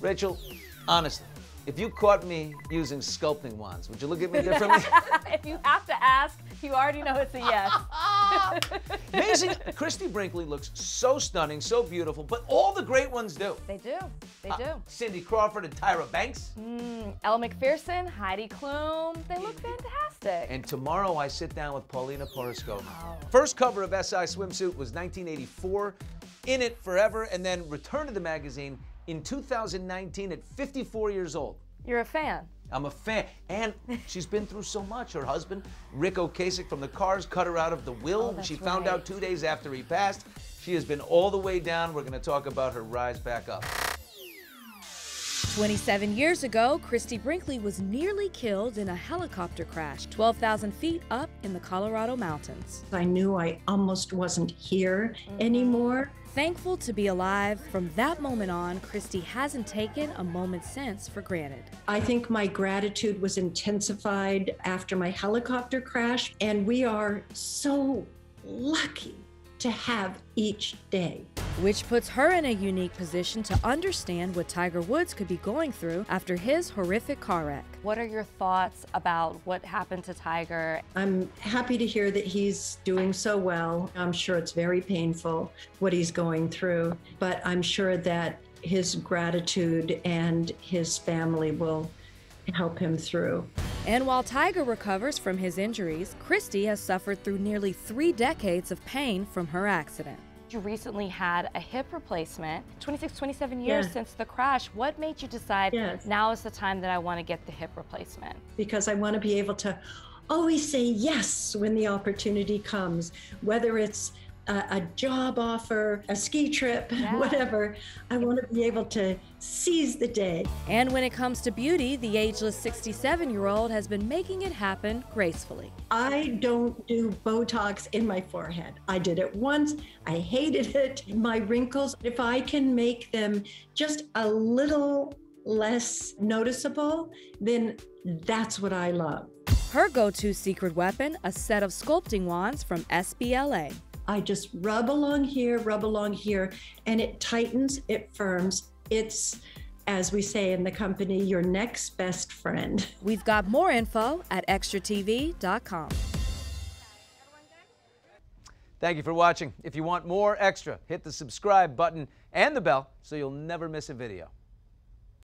Rachel, honestly, if you caught me using sculpting wands, would you look at me differently? if you have to ask, you already know it's a yes. Amazing. Christie Brinkley looks so stunning, so beautiful, but all the great ones do. They do. They do. Cindy Crawford and Tyra Banks. Mm, Elle Macpherson, Heidi Klum, they look fantastic. And tomorrow I sit down with Paulina Porizkova. First cover of SI Swimsuit was 1984, In It Forever, and then returned to the magazine in 2019 at 54 years old. You're a fan. I'm a fan. And she's been through so much. Her husband, Ric Ocasek from the Cars, cut her out of the will. Oh, she found right. out two days after he passed. She has been all the way down. We're going to talk about her rise back up. 27 years ago, Christie Brinkley was nearly killed in a helicopter crash 12,000 feet up in the Colorado mountains. I knew I almost wasn't here mm-hmm. anymore. Thankful to be alive, from that moment on, Christie hasn't taken a moment since for granted. I think my gratitude was intensified after my helicopter crash, and we are so lucky to have each day. Which puts her in a unique position to understand what Tiger Woods could be going through after his horrific car wreck. What are your thoughts about what happened to Tiger? I'm happy to hear that he's doing so well. I'm sure it's very painful what he's going through, but I'm sure that his gratitude and his family will help him through. And while Tiger recovers from his injuries, Christie has suffered through nearly three decades of pain from her accident. You recently had a hip replacement, 26, 27 years Yes. since the crash. What made you decide Yes. now is the time that I want to get the hip replacement? because I want to be able to always say yes when the opportunity comes, whether it's a, a job offer, a ski trip, Yeah. whatever. I want to be able to seize the day. And when it comes to beauty, the ageless 67 year old has been making it happen gracefully. I don't do Botox in my forehead. I did it once. I hated it. My wrinkles, if I can make them just a little less noticeable, then that's what I love. Her go to secret weapon, a set of sculpting wands from SBLA. I just rub along here, rub along here, and it tightens, it firms. It's, as we say in the company, your next best friend. We've got more info at extratv.com. Thank you for watching. If you want more extra, hit the subscribe button and the bell so you'll never miss a video.